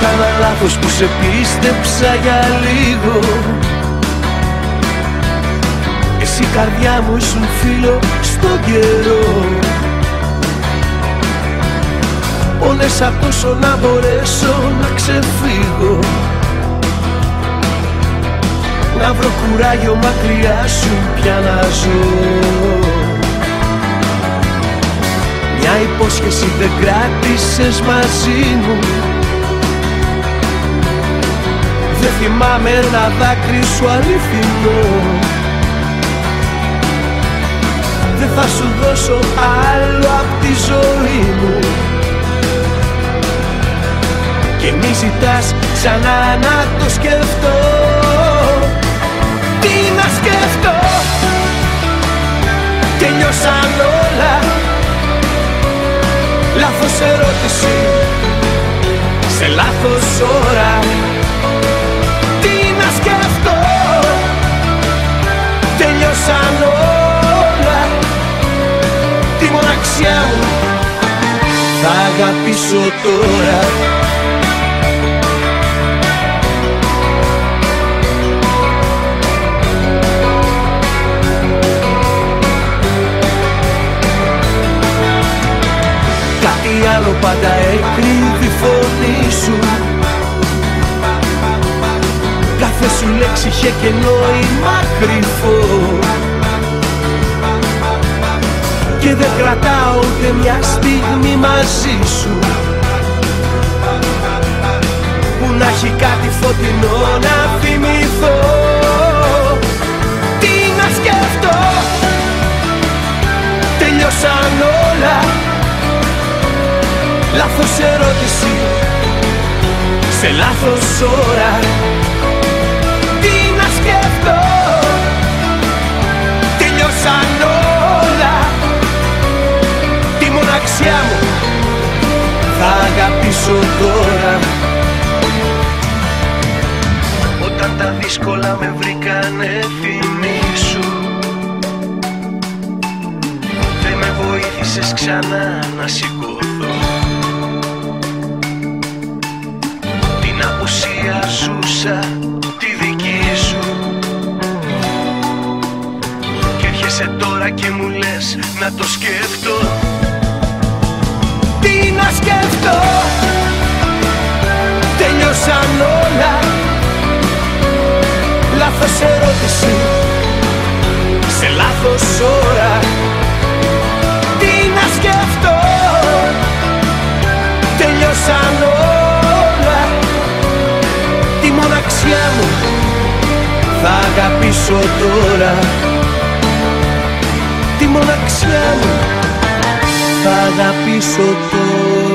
Κάνα λάθος που σε πίστεψα για λίγο. Εσύ καρδιά μου ήσουν φίλο στον καιρό. Πόνεσα τόσο να μπορέσω να ξεφύγω. Να βρω κουράγιο μακριά σου πια να ζω. Μια υπόσχεση δεν κράτησες μαζί μου Δεν θυμάμαι ένα δάκρυ σου αληθινό. Δεν θα σου δώσω άλλο απ' τη ζωή μου. Και μη ζητάς ξανά να το σκεφτώ. Τι να σκεφτώ. Τελειώσαν όλα. Λάθος ερώτηση. Σε λάθος αγαπήσω δεν κρατάω ούτε μια στιγμή μαζί σου. Που να έχει κάτι φωτεινό να θυμηθώ. Τι να σκεφτώ Τελειώσαν όλα. Λάθος ερώτηση. Σε λάθος ώρα αγαπήσω τώρα. Όταν τα δύσκολα με βρήκανε θυμίσου Δεν με βοήθησες ξανά να σηκωθώ. Την απουσία ζούσα τη δική σου. Και έρχεσαι τώρα και μου λες να το σκεφτώ Τι να σκεφτώ Λάθος ερώτηση. Σε λάθος ώρα. Τι να σκεφτώ. Τελειώσαν όλα. Τη μοναξιά μου Θα αγαπήσω τώρα. Τη μοναξιά μου Θα αγαπήσω τώρα